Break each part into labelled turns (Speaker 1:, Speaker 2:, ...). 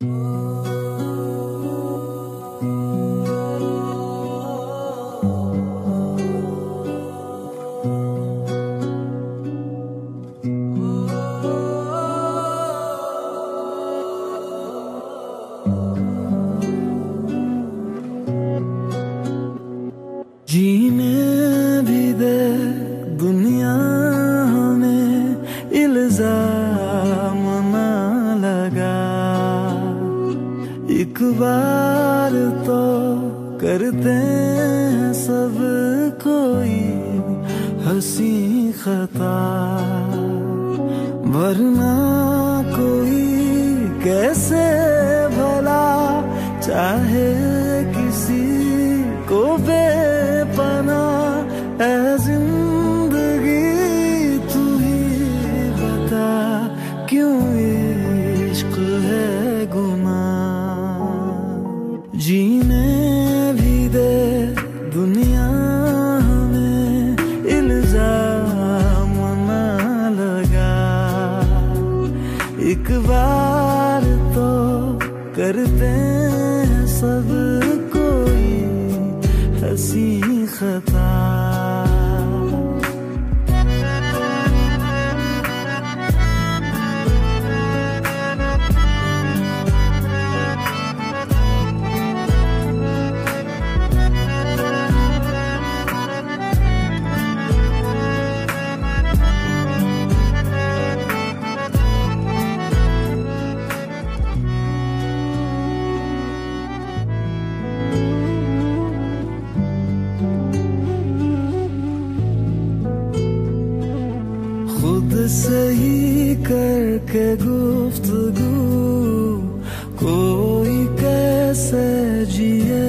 Speaker 1: جینے بار تو کرتے ہیں سب کوئی ہنسی خطا۔ ورنہ کوئی کیسے بھلا چاہے جینے بھی دے دنیا میں الزام نہ لگا۔ ایک بار تو کرتے ہیں سب کوئی ہنسی خطا۔ صحیح کر کے گفتگو کوئی کیسے جیے؟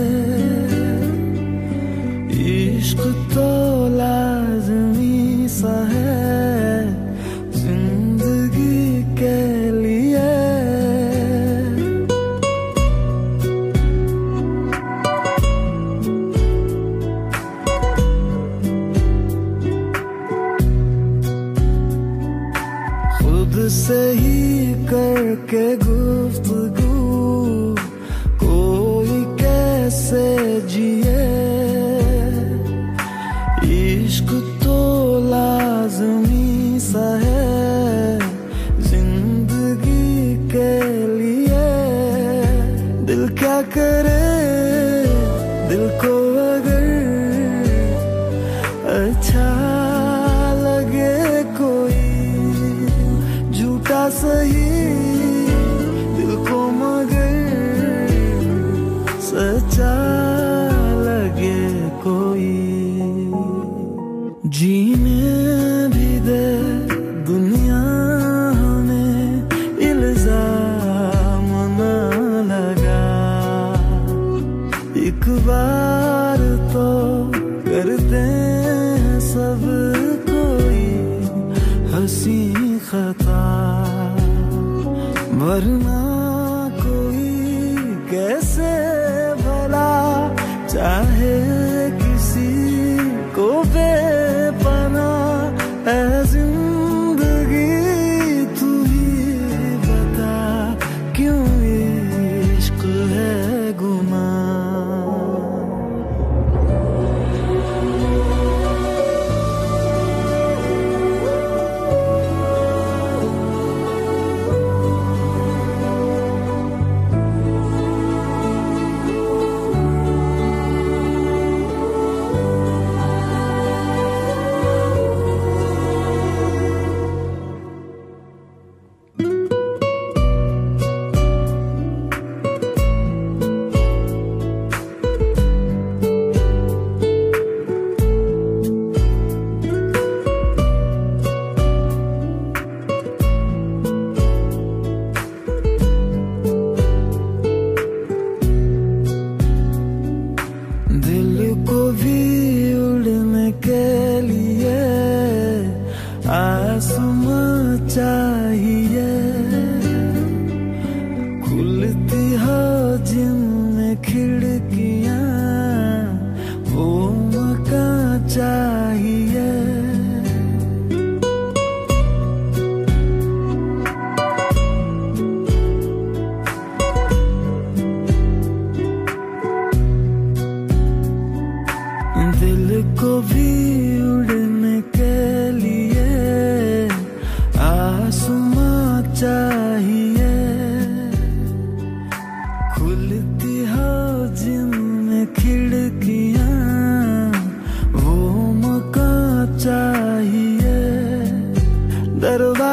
Speaker 1: عشق تو سے ہی کر کے گفتگو، کوئی کیسے جیے؟ عشق تو لازمی سا ہے زندگی کے لیے۔ دل کیا کرے؟ دل کو اگر اچھا بار تو کرتے ہیں سب کوئی ہنسی خطا۔ ورنہ کوئی کیسے بھلا چاہے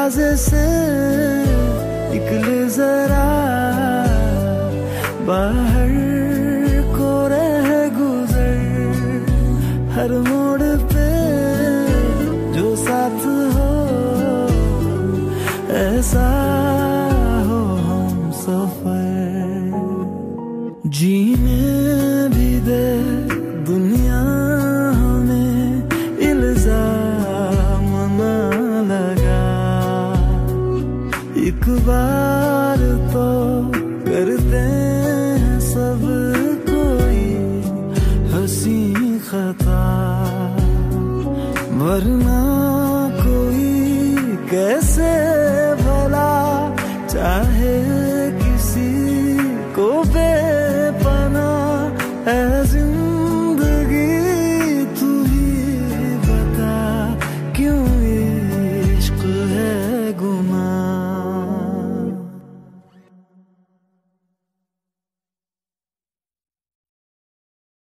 Speaker 1: دروازے سے نکل ذرا باہر۔ ایک بار تو کرتے ہیں سب کوئی ہنسی خطا۔ ورنہ کوئی کیسے